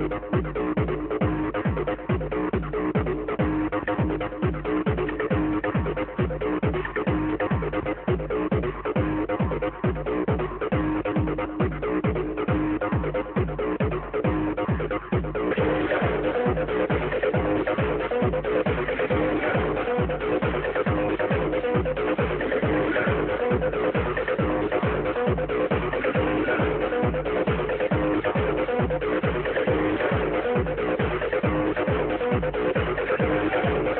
rhythm, rhythm, rhythm. Thank you.